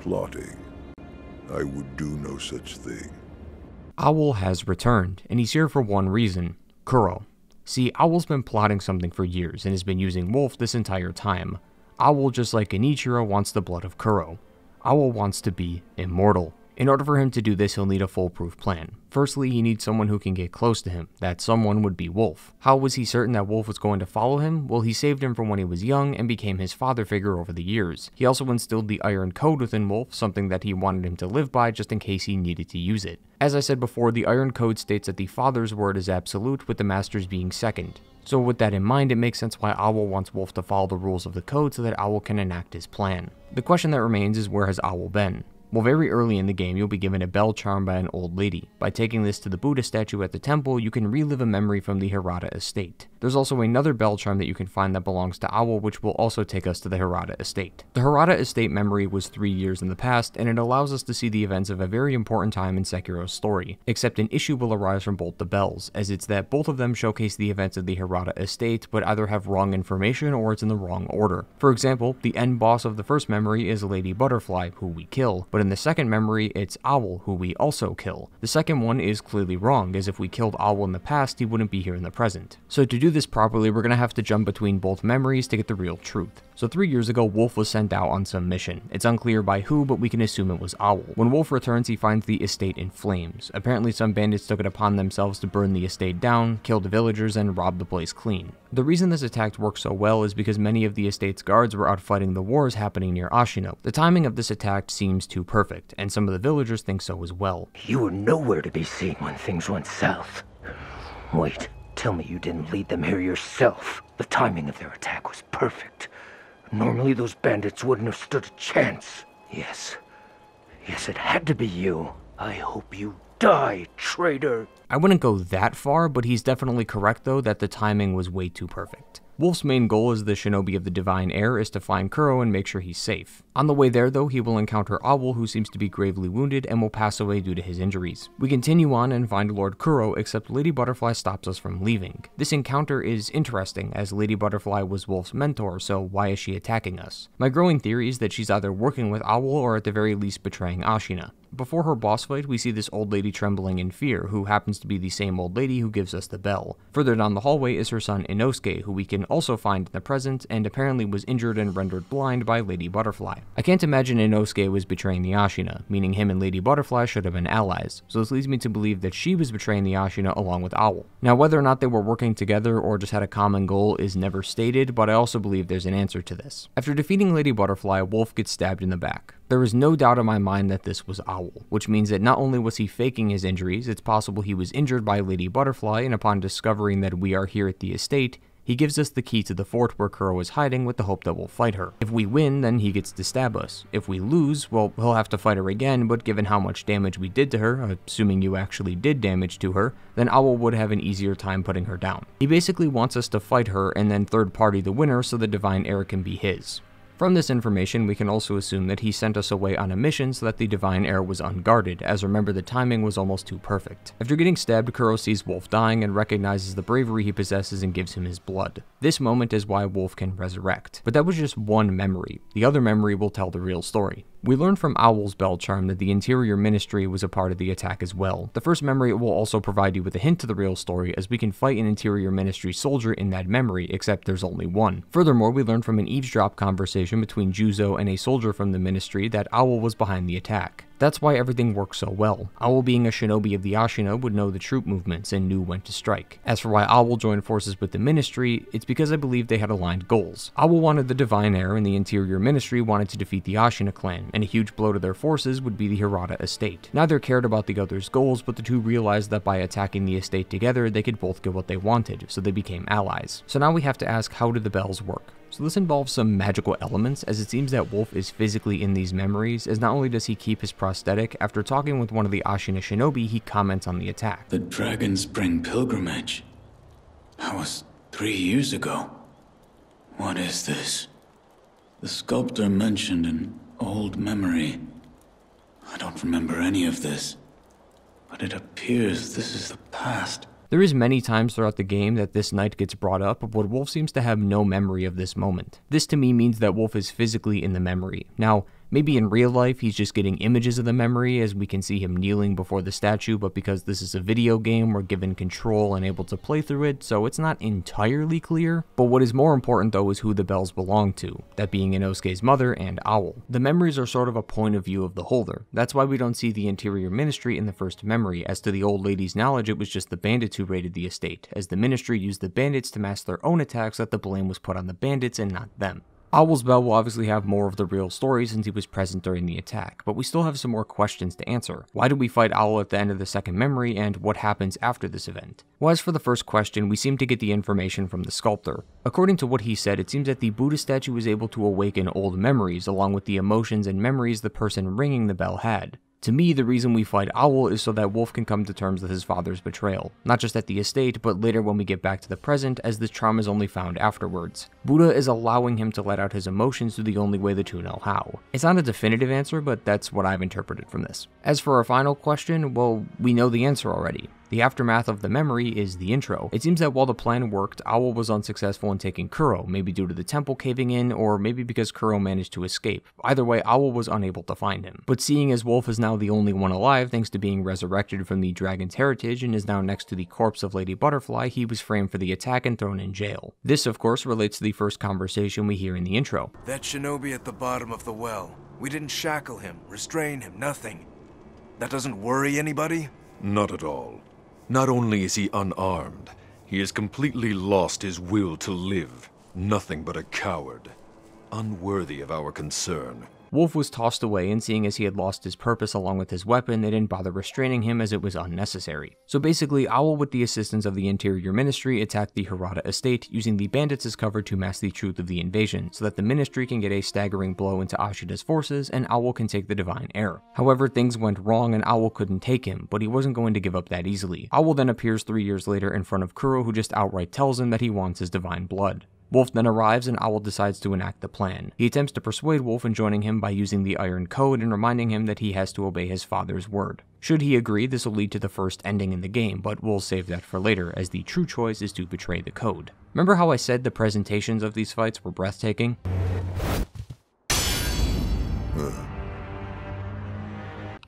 Plotting. I would do no such thing. Owl has returned, and he's here for one reason Kuro. See, Owl's been plotting something for years and has been using Wolf this entire time. Owl, just like Genichiro, wants the blood of Kuro. Owl wants to be immortal. In order for him to do this, he'll need a foolproof plan. Firstly, he needs someone who can get close to him. That someone would be Wolf. How was he certain that Wolf was going to follow him? Well, he saved him from when he was young and became his father figure over the years. He also instilled the Iron Code within Wolf, something that he wanted him to live by just in case he needed to use it. As I said before, the Iron Code states that the father's word is absolute, with the master's being second. So with that in mind, it makes sense why Owl wants Wolf to follow the rules of the code so that Owl can enact his plan. The question that remains is where has Owl been? Well, very early in the game, you'll be given a bell charm by an old lady. By taking this to the Buddha statue at the temple, you can relive a memory from the Hirata estate. There's also another bell charm that you can find that belongs to Owl, which will also take us to the Hirata estate. The Hirata estate memory was three years in the past, and it allows us to see the events of a very important time in Sekiro's story, except an issue will arise from both the bells, as it's that both of them showcase the events of the Hirata estate, but either have wrong information or it's in the wrong order. For example, the end boss of the first memory is Lady Butterfly, who we kill, but in the second memory, it's Owl, who we also kill. The second one is clearly wrong, as if we killed Owl in the past, he wouldn't be here in the present. So to do this properly, we're gonna have to jump between both memories to get the real truth. So three years ago, Wolf was sent out on some mission. It's unclear by who, but we can assume it was Owl. When Wolf returns, he finds the estate in flames. Apparently some bandits took it upon themselves to burn the estate down, kill the villagers, and rob the place clean. The reason this attack worked so well is because many of the estate's guards were out fighting the wars happening near Ashina. The timing of this attack seems too perfect, and some of the villagers think so as well. You were nowhere to be seen when things went south. Wait, tell me you didn't lead them here yourself. The timing of their attack was perfect. Normally those bandits wouldn't have stood a chance. Yes. Yes, it had to be you. I hope you die, traitor. I wouldn't go that far, but he's definitely correct though that the timing was way too perfect. Wolf's main goal as the shinobi of the Divine Heir is to find Kuro and make sure he's safe. On the way there though, he will encounter Owl who seems to be gravely wounded and will pass away due to his injuries. We continue on and find Lord Kuro, except Lady Butterfly stops us from leaving. This encounter is interesting as Lady Butterfly was Wolf's mentor, so why is she attacking us? My growing theory is that she's either working with Owl or at the very least betraying Ashina. Before her boss fight, we see this old lady trembling in fear, who happens to be the same old lady who gives us the bell. Further down the hallway is her son Inosuke, who we can also find in the present, and apparently was injured and rendered blind by Lady Butterfly. I can't imagine Inosuke was betraying the Ashina, meaning him and Lady Butterfly should have been allies, so this leads me to believe that she was betraying the Ashina along with Owl. Now whether or not they were working together or just had a common goal is never stated, but I also believe there's an answer to this. After defeating Lady Butterfly, Wolf gets stabbed in the back. There is no doubt in my mind that this was Owl, which means that not only was he faking his injuries, it's possible he was injured by Lady Butterfly, and upon discovering that we are here at the estate, he gives us the key to the fort where Kuro is hiding with the hope that we'll fight her. If we win, then he gets to stab us. If we lose, well, he'll have to fight her again, but given how much damage we did to her, assuming you actually did damage to her, then Owl would have an easier time putting her down. He basically wants us to fight her and then third party the winner so the Divine Heir can be his. From this information, we can also assume that he sent us away on a mission so that the Divine Heir was unguarded, as remember the timing was almost too perfect. After getting stabbed, Kuro sees Wolf dying and recognizes the bravery he possesses and gives him his blood. This moment is why Wolf can resurrect. But that was just one memory. The other memory will tell the real story. We learn from Owl's bell charm that the Interior Ministry was a part of the attack as well. The first memory will also provide you with a hint to the real story as we can fight an Interior Ministry soldier in that memory, except there's only one. Furthermore, we learn from an eavesdrop conversation between Juzo and a soldier from the Ministry that Owl was behind the attack. That's why everything works so well. Owl being a shinobi of the Ashina would know the troop movements and knew when to strike. As for why Owl joined forces with the Ministry, it's because I believe they had aligned goals. Owl wanted the Divine Heir and the Interior Ministry wanted to defeat the Ashina clan, and a huge blow to their forces would be the Hirata estate. Neither cared about the other's goals, but the two realized that by attacking the estate together, they could both get what they wanted, so they became allies. So now we have to ask how do the bells work? So this involves some magical elements, as it seems that Wolf is physically in these memories, as not only does he keep his prosthetic, after talking with one of the Ashina shinobi, he comments on the attack. The Dragon Spring Pilgrimage. That was three years ago. What is this? The sculptor mentioned an old memory. I don't remember any of this, but it appears this is the past. There is many times throughout the game that this night gets brought up, but Wolf seems to have no memory of this moment. This to me means that Wolf is physically in the memory. Now, Maybe in real life he's just getting images of the memory as we can see him kneeling before the statue, but because this is a video game, we're given control and able to play through it, so it's not entirely clear. But what is more important though is who the bells belong to, that being Inosuke's mother and Owl. The memories are sort of a point of view of the holder. That's why we don't see the interior ministry in the first memory. As to the old lady's knowledge, it was just the bandits who raided the estate, as the ministry used the bandits to mask their own attacks that the blame was put on the bandits and not them. Owl's Bell will obviously have more of the real story since he was present during the attack, but we still have some more questions to answer. Why did we fight Owl at the end of the second memory, and what happens after this event? Well, as for the first question, we seem to get the information from the sculptor. According to what he said, it seems that the Buddha statue was able to awaken old memories along with the emotions and memories the person ringing the bell had. To me, the reason we fight Owl is so that Wolf can come to terms with his father's betrayal, not just at the estate, but later when we get back to the present, as this trauma is only found afterwards. Buddha is allowing him to let out his emotions through the only way the two know how. It's not a definitive answer, but that's what I've interpreted from this. As for our final question, well, we know the answer already. The aftermath of the memory is the intro. It seems that while the plan worked, Owl was unsuccessful in taking Kuro, maybe due to the temple caving in, or maybe because Kuro managed to escape. Either way, Owl was unable to find him. But seeing as Wolf is now the only one alive thanks to being resurrected from the dragon's heritage and is now next to the corpse of Lady Butterfly, he was framed for the attack and thrown in jail. This, of course, relates to the first conversation we hear in the intro. That shinobi at the bottom of the well. We didn't shackle him, restrain him, nothing. That doesn't worry anybody? Not at all. Not only is he unarmed, he has completely lost his will to live. Nothing but a coward. Unworthy of our concern. Wolf was tossed away, and seeing as he had lost his purpose along with his weapon, they didn't bother restraining him as it was unnecessary. So basically, Owl, with the assistance of the Interior Ministry, attacked the Hirata estate, using the bandits as cover to mask the truth of the invasion, so that the Ministry can get a staggering blow into Ashina's forces, and Owl can take the Divine Heir. However, things went wrong and Owl couldn't take him, but he wasn't going to give up that easily. Owl then appears three years later in front of Kuro, who just outright tells him that he wants his divine blood. Wolf then arrives and Owl decides to enact the plan. He attempts to persuade Wolf in joining him by using the Iron Code and reminding him that he has to obey his father's word. Should he agree, this will lead to the first ending in the game, but we'll save that for later, as the true choice is to betray the code. Remember how I said the presentations of these fights were breathtaking?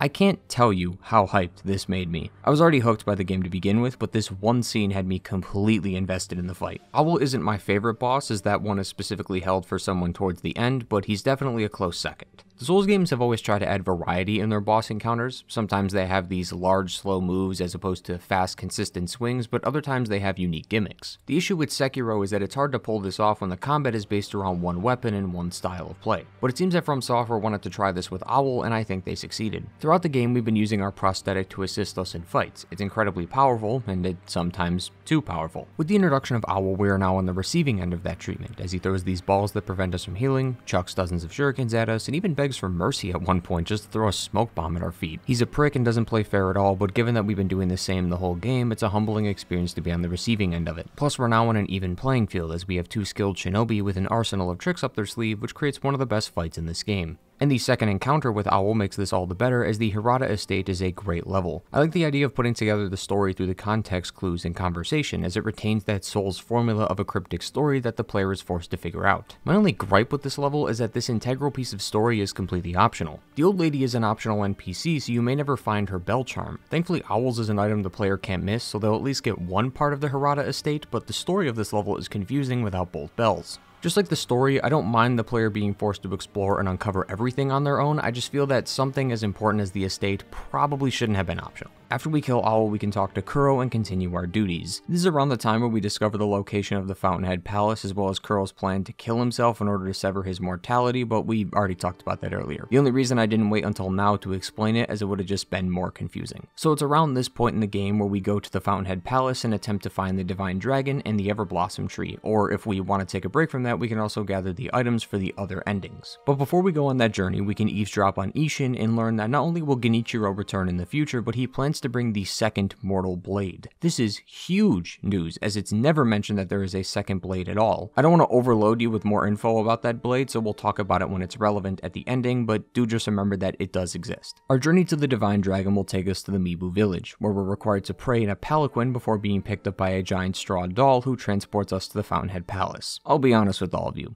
I can't tell you how hyped this made me. I was already hooked by the game to begin with, but this one scene had me completely invested in the fight. Owl isn't my favorite boss, as that one is specifically held for someone towards the end, but he's definitely a close second. The Souls games have always tried to add variety in their boss encounters. Sometimes they have these large, slow moves as opposed to fast, consistent swings, but other times they have unique gimmicks. The issue with Sekiro is that it's hard to pull this off when the combat is based around one weapon and one style of play. But it seems that From Software wanted to try this with Owl, and I think they succeeded. Throughout the game, we've been using our prosthetic to assist us in fights. It's incredibly powerful, and it's sometimes too powerful. With the introduction of Owl, we are now on the receiving end of that treatment, as he throws these balls that prevent us from healing, chucks dozens of shurikens at us, and even begs for mercy at one point just to throw a smoke bomb at our feet. He's a prick and doesn't play fair at all, but given that we've been doing the same the whole game, it's a humbling experience to be on the receiving end of it. Plus, we're now on an even playing field as we have two skilled shinobi with an arsenal of tricks up their sleeve, which creates one of the best fights in this game. And the second encounter with Owl makes this all the better as the Hirata estate is a great level. I like the idea of putting together the story through the context clues and conversation as it retains that Souls formula of a cryptic story that the player is forced to figure out. My only gripe with this level is that this integral piece of story is completely optional. The old lady is an optional NPC so you may never find her bell charm. Thankfully Owls is an item the player can't miss so they'll at least get one part of the Hirata estate but the story of this level is confusing without both bells. Just like the story, I don't mind the player being forced to explore and uncover everything on their own, I just feel that something as important as the estate probably shouldn't have been optional. After we kill Owl, we can talk to Kuro and continue our duties. This is around the time where we discover the location of the Fountainhead Palace as well as Kuro's plan to kill himself in order to sever his mortality, but we already talked about that earlier. The only reason I didn't wait until now to explain it as it would have just been more confusing. So it's around this point in the game where we go to the Fountainhead Palace and attempt to find the Divine Dragon and the Everblossom Tree, or if we want to take a break from that, we can also gather the items for the other endings. But before we go on that journey, we can eavesdrop on Isshin and learn that not only will Genichiro return in the future, but he plans to bring the second second mortal blade. This is huge news, as it's never mentioned that there is a second blade at all. I don't want to overload you with more info about that blade, so we'll talk about it when it's relevant at the ending, but do just remember that it does exist. Our journey to the Divine Dragon will take us to the Mibu village, where we're required to pray in a palanquin before being picked up by a giant straw doll who transports us to the Fountainhead Palace. I'll be honest with all of you,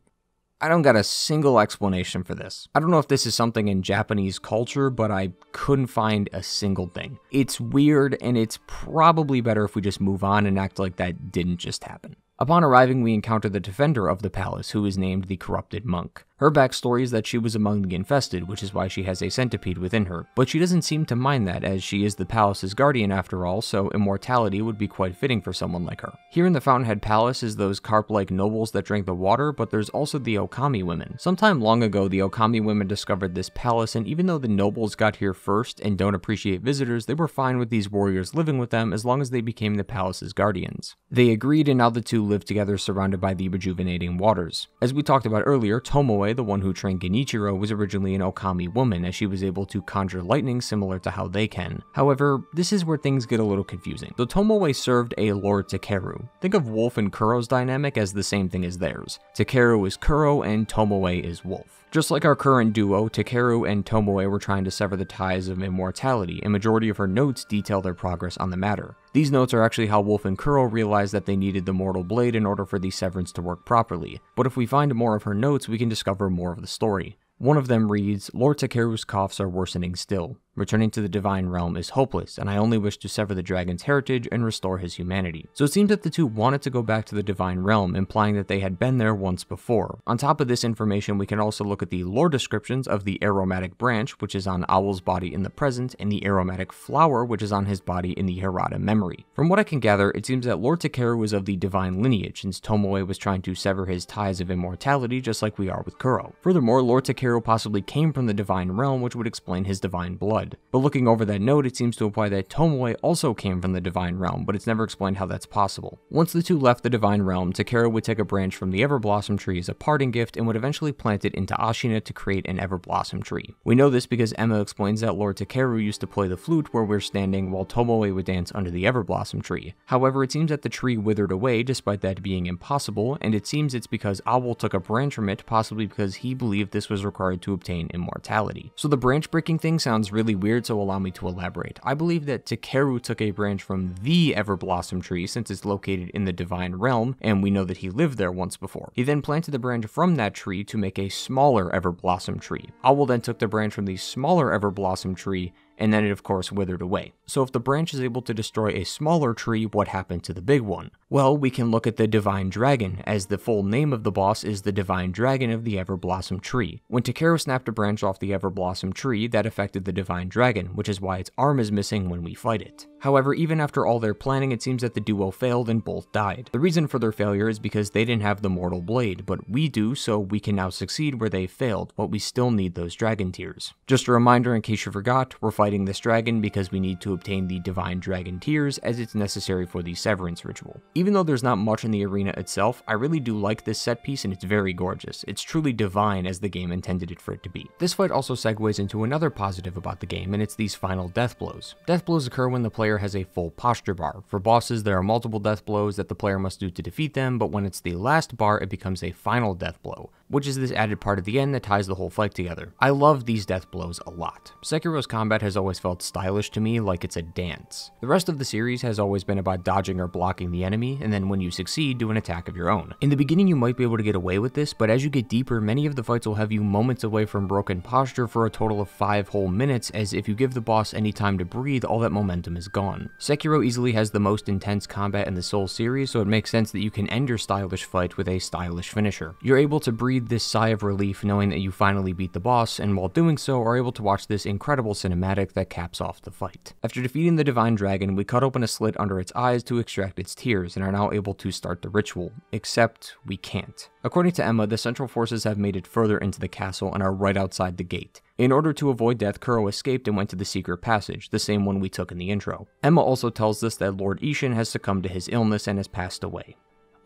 I don't got a single explanation for this. I don't know if this is something in Japanese culture, but I couldn't find a single thing. It's weird, and it's probably better if we just move on and act like that didn't just happen. Upon arriving, we encounter the defender of the palace, who is named the Corrupted Monk. Her backstory is that she was among the infested, which is why she has a centipede within her, but she doesn't seem to mind that as she is the palace's guardian after all, so immortality would be quite fitting for someone like her. Here in the Fountainhead Palace is those carp-like nobles that drink the water, but there's also the Okami women. Sometime long ago, the Okami women discovered this palace, and even though the nobles got here first and don't appreciate visitors, they were fine with these warriors living with them as long as they became the palace's guardians. They agreed, and now the two live together surrounded by the rejuvenating waters. As we talked about earlier, Tomoe the one who trained Genichiro, was originally an Okami woman, as she was able to conjure lightning similar to how they can. However, this is where things get a little confusing. The Tomoe served a Lord Takeru. Think of Wolf and Kuro's dynamic as the same thing as theirs. Takeru is Kuro and Tomoe is Wolf. Just like our current duo, Takeru and Tomoe were trying to sever the ties of immortality, and majority of her notes detail their progress on the matter. These notes are actually how Wolf and Kuro realized that they needed the mortal blade in order for the severance to work properly, but if we find more of her notes, we can discover more of the story. One of them reads, Lord Takeru's coughs are worsening still. Returning to the divine realm is hopeless, and I only wish to sever the dragon's heritage and restore his humanity. So it seems that the two wanted to go back to the divine realm, implying that they had been there once before. On top of this information, we can also look at the lore descriptions of the aromatic branch, which is on Owl's body in the present, and the aromatic flower, which is on his body in the Hirata memory. From what I can gather, it seems that Lord Takeru was of the divine lineage, since Tomoe was trying to sever his ties of immortality just like we are with Kuro. Furthermore, Lord Takeru possibly came from the divine realm, which would explain his divine blood blood. But looking over that note, it seems to imply that Tomoe also came from the Divine Realm, but it's never explained how that's possible. Once the two left the Divine Realm, Takeru would take a branch from the Everblossom tree as a parting gift and would eventually plant it into Ashina to create an Everblossom tree. We know this because Emma explains that Lord Takeru used to play the flute where we're standing while Tomoe would dance under the Everblossom tree. However, it seems that the tree withered away despite that being impossible, and it seems it's because Owl took a branch from it, possibly because he believed this was required to obtain immortality. So the branch breaking thing sounds really weird, so allow me to elaborate. I believe that Takeru took a branch from the Everblossom tree since it's located in the Divine Realm, and we know that he lived there once before. He then planted the branch from that tree to make a smaller Everblossom tree. Owl then took the branch from the smaller Everblossom tree and then it of course withered away. So if the branch is able to destroy a smaller tree, what happened to the big one? Well, we can look at the Divine Dragon, as the full name of the boss is the Divine Dragon of the Everblossom tree. When Takeru snapped a branch off the Everblossom tree, that affected the Divine Dragon, which is why its arm is missing when we fight it. However, even after all their planning, it seems that the duo failed and both died. The reason for their failure is because they didn't have the Mortal Blade, but we do, so we can now succeed where they failed, but we still need those Dragon Tears. Just a reminder in case you forgot, we're fighting this dragon because we need to obtain the Divine Dragon Tears as it's necessary for the Severance ritual. Even though there's not much in the arena itself, I really do like this set piece and it's very gorgeous. It's truly divine as the game intended it for it to be. This fight also segues into another positive about the game, and it's these final death blows. Death blows occur when the player has a full posture bar. For bosses, there are multiple death blows that the player must do to defeat them, but when it's the last bar, it becomes a final death blow. Which is this added part at the end that ties the whole fight together. I love these death blows a lot. Sekiro's combat has always felt stylish to me, like it's a dance. The rest of the series has always been about dodging or blocking the enemy, and then when you succeed, do an attack of your own. In the beginning, you might be able to get away with this, but as you get deeper, many of the fights will have you moments away from broken posture for a total of 5 whole minutes, as if you give the boss any time to breathe, all that momentum is gone. Sekiro easily has the most intense combat in the Soul series, so it makes sense that you can end your stylish fight with a stylish finisher. You're able to breathe this sigh of relief knowing that you finally beat the boss, and while doing so, are able to watch this incredible cinematic that caps off the fight. After defeating the Divine Dragon, we cut open a slit under its eyes to extract its tears, and are now able to start the ritual, except we can't. According to Emma, the Central Forces have made it further into the castle and are right outside the gate. In order to avoid death, Kuro escaped and went to the secret passage, the same one we took in the intro. Emma also tells us that Lord Isshin has succumbed to his illness and has passed away.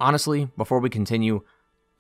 Honestly, before we continue,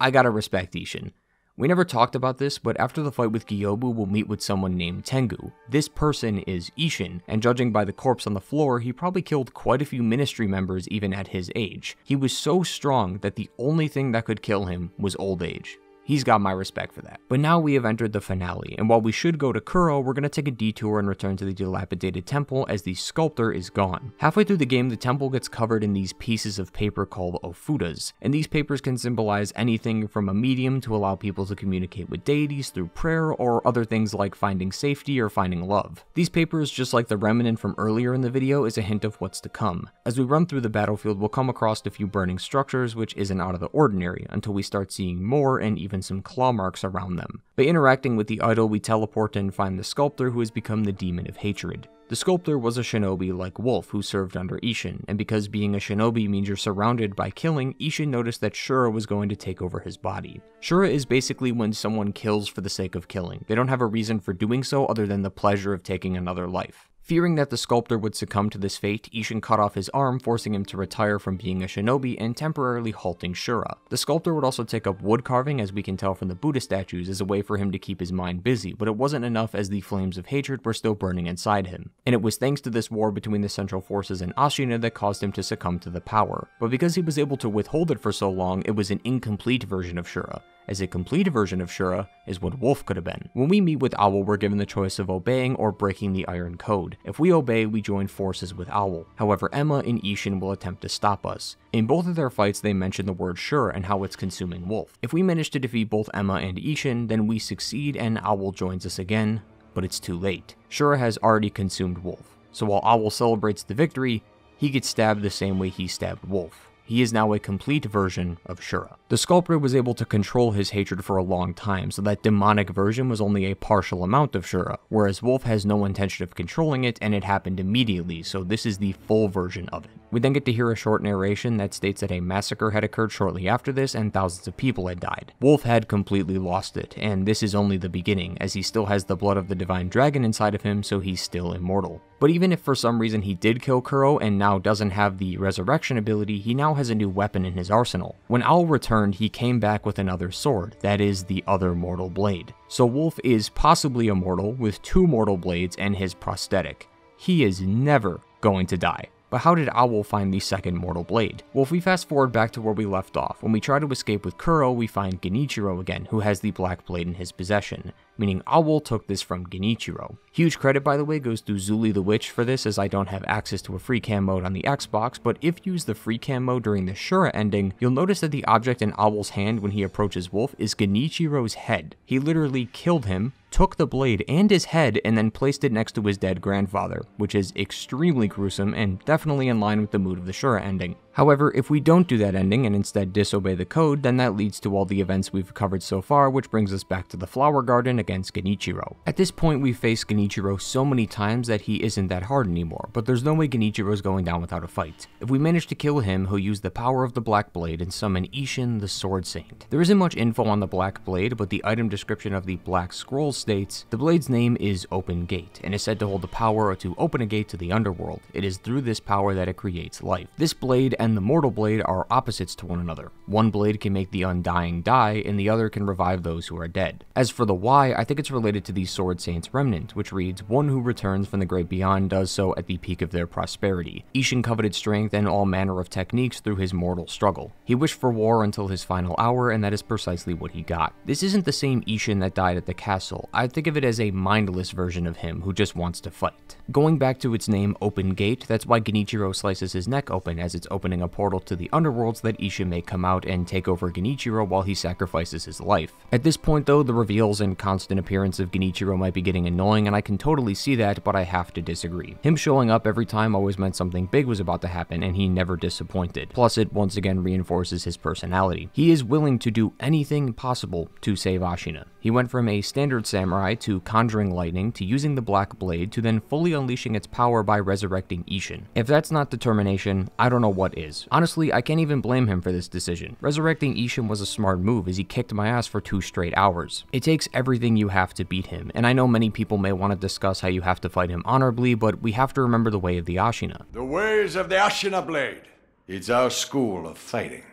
I gotta respect Isshin. We never talked about this, but after the fight with Gyobu, we'll meet with someone named Tengu. This person is Isshin, and judging by the corpse on the floor, he probably killed quite a few ministry members even at his age. He was so strong that the only thing that could kill him was old age. He's got my respect for that. But now we have entered the finale, and while we should go to Kuro, we're going to take a detour and return to the dilapidated temple as the sculptor is gone. Halfway through the game, the temple gets covered in these pieces of paper called ofudas, and these papers can symbolize anything from a medium to allow people to communicate with deities through prayer or other things like finding safety or finding love. These papers, just like the remnant from earlier in the video, is a hint of what's to come. As we run through the battlefield, we'll come across a few burning structures, which isn't out of the ordinary, until we start seeing more and even even some claw marks around them. By interacting with the idol, we teleport and find the sculptor who has become the demon of hatred. The sculptor was a shinobi like Wolf who served under Isshin, and because being a shinobi means you're surrounded by killing, Isshin noticed that Shura was going to take over his body. Shura is basically when someone kills for the sake of killing. They don't have a reason for doing so other than the pleasure of taking another life. Fearing that the sculptor would succumb to this fate, Isshin cut off his arm, forcing him to retire from being a shinobi and temporarily halting Shura. The sculptor would also take up wood carving, as we can tell from the Buddha statues, as a way for him to keep his mind busy, but it wasn't enough as the flames of hatred were still burning inside him. And it was thanks to this war between the Central Forces and Ashina that caused him to succumb to the power. But because he was able to withhold it for so long, it was an incomplete version of Shura as a complete version of Shura is what Wolf could have been. When we meet with Owl, we're given the choice of obeying or breaking the Iron Code. If we obey, we join forces with Owl. However, Emma and Isshin will attempt to stop us. In both of their fights, they mention the word Shura and how it's consuming Wolf. If we manage to defeat both Emma and Isshin, then we succeed and Owl joins us again, but it's too late. Shura has already consumed Wolf. So while Owl celebrates the victory, he gets stabbed the same way he stabbed Wolf. He is now a complete version of Shura. The sculptor was able to control his hatred for a long time, so that demonic version was only a partial amount of Shura, whereas Wolf has no intention of controlling it and it happened immediately, so this is the full version of it. We then get to hear a short narration that states that a massacre had occurred shortly after this and thousands of people had died. Wolf had completely lost it, and this is only the beginning, as he still has the blood of the divine dragon inside of him, so he's still immortal. But even if for some reason he did kill Kuro and now doesn't have the resurrection ability, he now has a new weapon in his arsenal. When Owl returned, he came back with another sword, that is the other mortal blade. So Wolf is possibly immortal with two mortal blades and his prosthetic. He is never going to die. But how did Owl find the second mortal blade? Well, if we fast forward back to where we left off, when we try to escape with Kuro, we find Genichiro again, who has the black blade in his possession, meaning Owl took this from Genichiro. Huge credit, by the way, goes to Zullie the Witch for this, as I don't have access to a free cam mode on the Xbox, but if you use the free cam mode during the Shura ending, you'll notice that the object in Owl's hand when he approaches Wolf is Genichiro's head. He literally killed him, took the blade and his head and then placed it next to his dead grandfather, which is extremely gruesome and definitely in line with the mood of the Shura ending. However, if we don't do that ending and instead disobey the code, then that leads to all the events we've covered so far, which brings us back to the Flower Garden against Genichiro. At this point, we've faced Genichiro so many times that he isn't that hard anymore, but there's no way Genichiro's going down without a fight. If we manage to kill him, he'll use the power of the Black Blade and summon Isshin the Sword Saint. There isn't much info on the Black Blade, but the item description of the Black Scroll states, the blade's name is Open Gate, and is said to hold the power to open a gate to the underworld. It is through this power that it creates life. This blade and the Mortal Blade are opposites to one another. One blade can make the undying die, and the other can revive those who are dead. As for the why, I think it's related to the Sword Saint's Remnant, which reads, One who returns from the great beyond does so at the peak of their prosperity. Isshin coveted strength and all manner of techniques through his mortal struggle. He wished for war until his final hour, and that is precisely what he got. This isn't the same Isshin that died at the castle. I think of it as a mindless version of him who just wants to fight. Going back to its name Open Gate, that's why Genichiro slices his neck open as it's opening a portal to the underworlds that Isshin may come out and take over Genichiro while he sacrifices his life. At this point though, the reveals and constant appearance of Genichiro might be getting annoying and I can totally see that, but I have to disagree. Him showing up every time always meant something big was about to happen and he never disappointed. Plus it once again reinforces his personality. He is willing to do anything possible to save Ashina. He went from a standard samurai to conjuring lightning to using the black blade to then fully unleashing its power by resurrecting Isshin. If that's not determination, I don't know what is. Honestly, I can't even blame him for this decision. Resurrecting Isshin was a smart move as he kicked my ass for two straight hours. It takes everything you have to beat him, and I know many people may want to discuss how you have to fight him honorably, but we have to remember the way of the Ashina. The ways of the Ashina Blade. It's our school of fighting.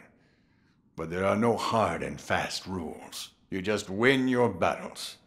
But there are no hard and fast rules. You just win your battles.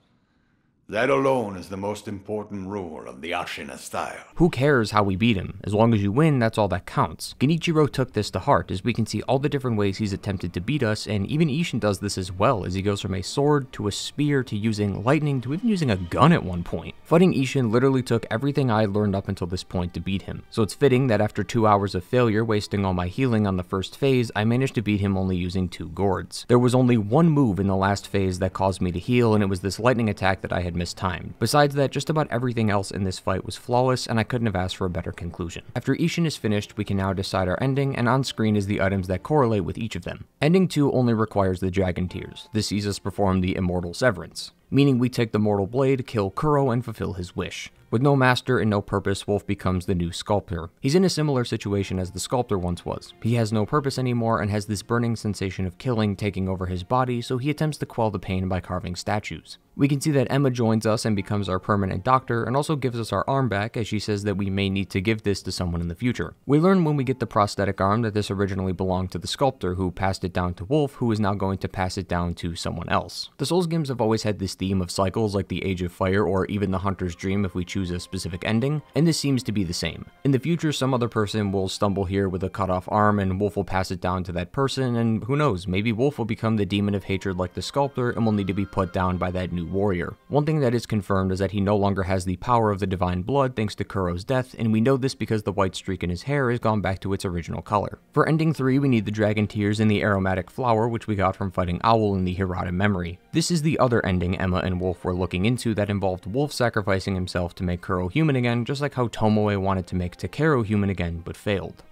That alone is the most important rule of the Ashina style. Who cares how we beat him? As long as you win, that's all that counts. Genichiro took this to heart, as we can see all the different ways he's attempted to beat us, and even Isshin does this as well, as he goes from a sword to a spear to using lightning to even using a gun at one point. Fighting Isshin literally took everything I had learned up until this point to beat him, so it's fitting that after two hours of failure wasting all my healing on the first phase, I managed to beat him only using two gourds. There was only one move in the last phase that caused me to heal, and it was this lightning attack that I had mistimed. Besides that, just about everything else in this fight was flawless, and I couldn't have asked for a better conclusion. After Isshin is finished, we can now decide our ending, and on screen is the items that correlate with each of them. Ending 2 only requires the Dragon Tears. This sees us perform the Immortal Severance meaning we take the Mortal Blade, kill Kuro, and fulfill his wish. With no master and no purpose, Wolf becomes the new sculptor. He's in a similar situation as the sculptor once was. He has no purpose anymore and has this burning sensation of killing taking over his body, so he attempts to quell the pain by carving statues. We can see that Emma joins us and becomes our permanent doctor and also gives us our arm back as she says that we may need to give this to someone in the future. We learn when we get the prosthetic arm that this originally belonged to the sculptor who passed it down to Wolf who is now going to pass it down to someone else. The Souls games have always had this theme of cycles like the Age of Fire or even the Hunter's Dream if we choose a specific ending, and this seems to be the same. In the future some other person will stumble here with a cut off arm and Wolf will pass it down to that person and who knows, maybe Wolf will become the demon of hatred like the sculptor and will need to be put down by that new warrior. One thing that is confirmed is that he no longer has the power of the divine blood thanks to Kuro's death, and we know this because the white streak in his hair has gone back to its original color. For ending 3, we need the dragon tears and the aromatic flower which we got from fighting Owl in the Hirata memory. This is the other ending And Wolf were looking into that involved Wolf sacrificing himself to make Kuro human again, just like how Tomoe wanted to make Takeru human again but failed.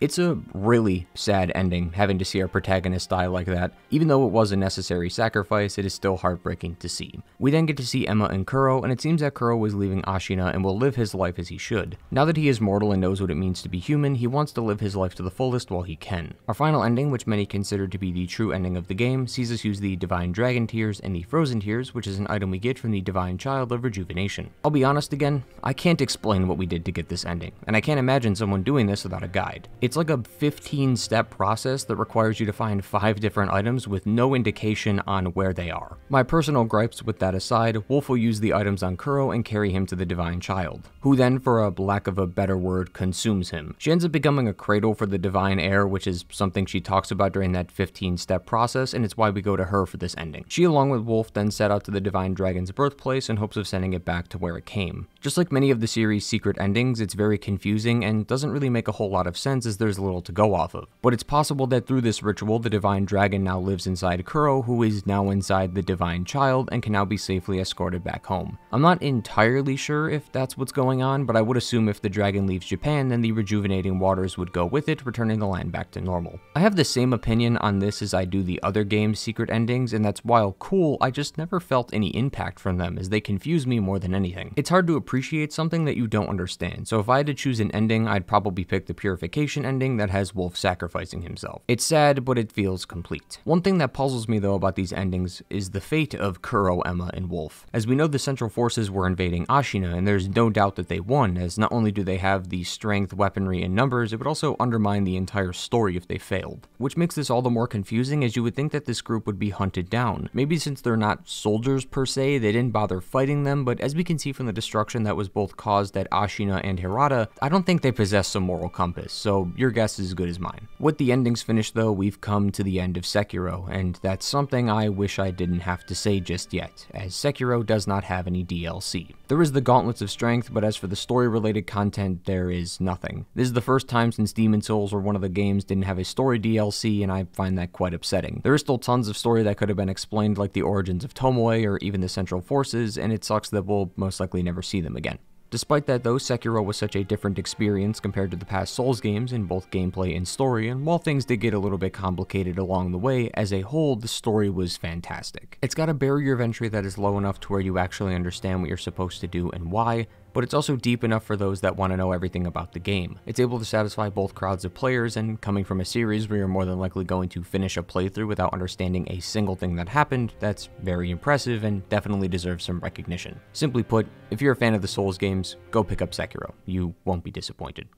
It's a really sad ending, having to see our protagonist die like that. Even though it was a necessary sacrifice, it is still heartbreaking to see. We then get to see Emma and Kuro, and it seems that Kuro is leaving Ashina and will live his life as he should. Now that he is mortal and knows what it means to be human, he wants to live his life to the fullest while he can. Our final ending, which many consider to be the true ending of the game, sees us use the Divine Dragon Tears and the Frozen Tears, which is an item we get from the Divine Child of Rejuvenation. I'll be honest again, I can't explain what we did to get this ending, and I can't imagine someone doing this without a guide. It's like a 15 step process that requires you to find 5 different items with no indication on where they are. My personal gripes with that aside, Wolf will use the items on Kuro and carry him to the Divine Child, who then, for a lack of a better word, consumes him. She ends up becoming a cradle for the Divine Heir, which is something she talks about during that 15 step process, and it's why we go to her for this ending. She, along with Wolf, then set out to the Divine Dragon's birthplace in hopes of sending it back to where it came. Just like many of the series' secret endings, it's very confusing and doesn't really make a whole lot of sense as there's little to go off of. But it's possible that through this ritual, the Divine Dragon now lives inside Kuro, who is now inside the Divine Child and can now be safely escorted back home. I'm not entirely sure if that's what's going on, but I would assume if the dragon leaves Japan, then the rejuvenating waters would go with it, returning the land back to normal. I have the same opinion on this as I do the other game's secret endings, and that's while cool, I just never felt any impact from them as they confuse me more than anything. It's hard to appreciate something that you don't understand, so if I had to choose an ending, I'd probably pick the Purification ending that has Wolf sacrificing himself. It's sad, but it feels complete. One thing that puzzles me though about these endings is the fate of Kuro, Emma, and Wolf. As we know the Central Forces were invading Ashina, and there's no doubt that they won, as not only do they have the strength, weaponry, and numbers, it would also undermine the entire story if they failed. Which makes this all the more confusing as you would think that this group would be hunted down. Maybe since they're not soldiers per se, they didn't bother fighting them, but as we can see from the destruction that was both caused at Ashina and Hirata, I don't think they possess a moral compass, so your guess is as good as mine. With the endings finished though, we've come to the end of Sekiro, and that's something I wish I didn't have to say just yet, as Sekiro does not have any DLC. There is the Gauntlets of Strength, but as for the story related content, there is nothing. This is the first time since Demon Souls or one of the games didn't have a story DLC, and I find that quite upsetting. There is still tons of story that could have been explained like the origins of Tomoe or even the Central Forces, and it sucks that we'll most likely never see them again. Despite that though, Sekiro was such a different experience compared to the past Souls games in both gameplay and story, and while things did get a little bit complicated along the way, as a whole, the story was fantastic. It's got a barrier of entry that is low enough to where you actually understand what you're supposed to do and why, but it's also deep enough for those that want to know everything about the game. It's able to satisfy both crowds of players, and coming from a series where you're more than likely going to finish a playthrough without understanding a single thing that happened, that's very impressive and definitely deserves some recognition. Simply put, if you're a fan of the Souls games, go pick up Sekiro. You won't be disappointed.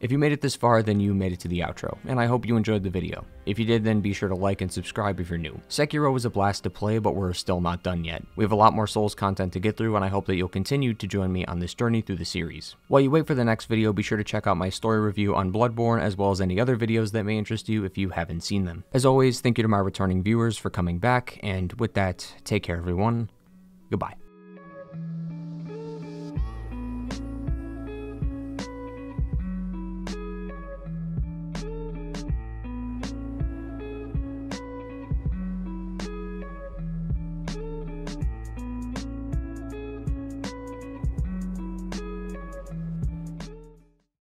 If you made it this far, then you made it to the outro, and I hope you enjoyed the video. If you did, then be sure to like and subscribe if you're new. Sekiro was a blast to play, but we're still not done yet. We have a lot more Souls content to get through, and I hope that you'll continue to join me on this journey through the series. While you wait for the next video, be sure to check out my story review on Bloodborne, as well as any other videos that may interest you if you haven't seen them. As always, thank you to my returning viewers for coming back, and with that, take care everyone. Goodbye.